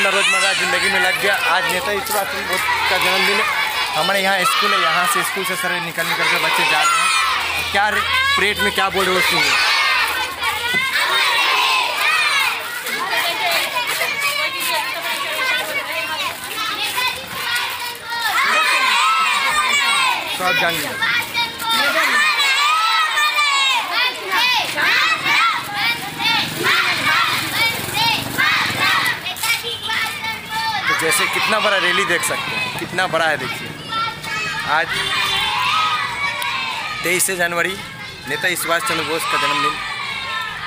अपना रोज़मर्रा ज़िंदगी में लग गया। आज नेता ईश्वर सिंह बोध का जन्मदिन हमारे यहाँ स्कूल है, यहाँ से स्कूल से सर निकल निकल के बच्चे जा रहे हैं। तो क्या परेड में क्या बोल रहे हो सुनिए तो आप जानिए। से कितना बड़ा रैली देख सकते हैं? कितना बड़ा है देखिए। आज तेईस जनवरी नेताजी सुभाष चंद्र बोस का जन्मदिन।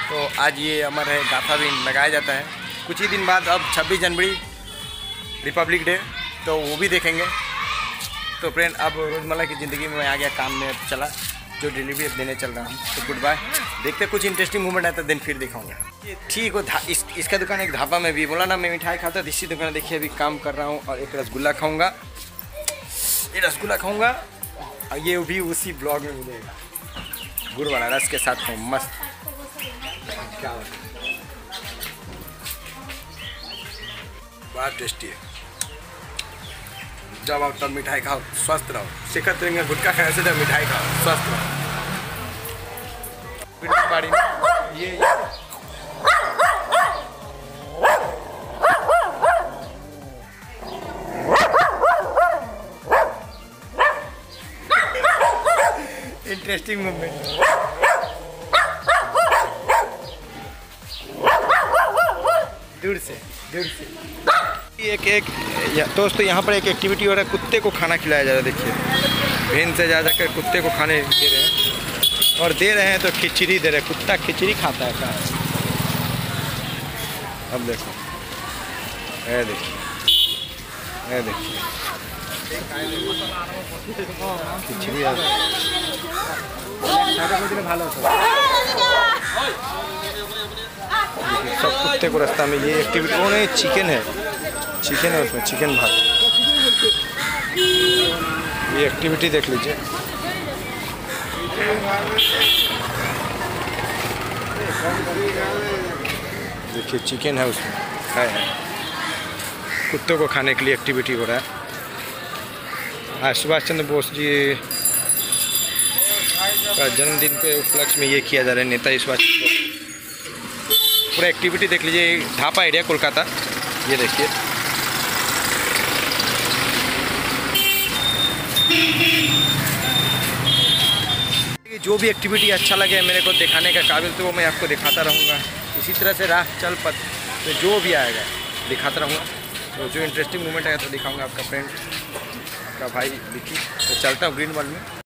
तो आज ये अमर है, गाथा भी लगाया जाता है। कुछ ही दिन बाद अब 26 जनवरी, रिपब्लिक डे तो वो भी देखेंगे। तो फ्रेंड, अब रोज़मर्रा की ज़िंदगी में मैं आ गया काम में चला। जो डिलीवरी देने चल रहा हूँ तो गुड बाय देखते कुछ इंटरेस्टिंग मूवमेंट आता दिन फिर दिखाऊँगा। ठीक हो इस, इसका दुकान एक ढाबा में भी बोला ना मैं मिठाई खाता इसी दुकान देखिए अभी काम कर रहा हूँ और एक रसगुल्ला खाऊँगा। ये रसगुल्ला खाऊँगा और ये भी उसी ब्लॉग में मिलेगा। गुड़ वाला रस के साथ खाऊँ मस्त। बहुत टेस्टी है। जब आओ, तब मिठाई खाओ, स्वस्थ रहो। शिकत रहेंगे गुटका खाने से जब मिठाई खाओ, स्वस्थ रहो। ये। इंटरेस्टिंग मूवमेंट दूर से दूर से। एक एक दोस्तों, यहाँ पर एक एक्टिविटी हो रहा है, कुत्ते को खाना खिलाया जा रहा है, देखिए। भेन से जा जाकर कुत्ते को खाने दे रहे हैं। और दे रहे हैं तो खिचड़ी दे रहे हैं। कुत्ता खिचड़ी खाता है कहाँ अब देखो। ये देखिए। ये देखिए। खिचड़ी सब कुत्ते को रास्ता में ये एक्टिविटी चिकन है। चिकन है उसमें चिकन भात। ये एक्टिविटी देख लीजिए। देखिए चिकन है उसमें। है, है। कुत्तों को खाने के लिए एक्टिविटी हो रहा है। आज सुभाष चंद्र बोस जी का जन्मदिन के उपलक्ष्य में ये किया जा रहा है नेताजी सुभाष चंद्र पूरा एक्टिविटी देख लीजिए। ढापा एरिया कोलकाता। ये देखिए। जो भी एक्टिविटी अच्छा लगे मेरे को दिखाने का काबिल तो वो मैं आपको दिखाता रहूँगा। इसी तरह से राह चल पथ में जो भी आएगा, दिखाता रहूँगा। तो जो इंटरेस्टिंग मोमेंट आएगा तो दिखाऊँगा आपका फ्रेंड आपका भाई दिखी तो चलता हूँ ग्रीन वर्ल्ड में।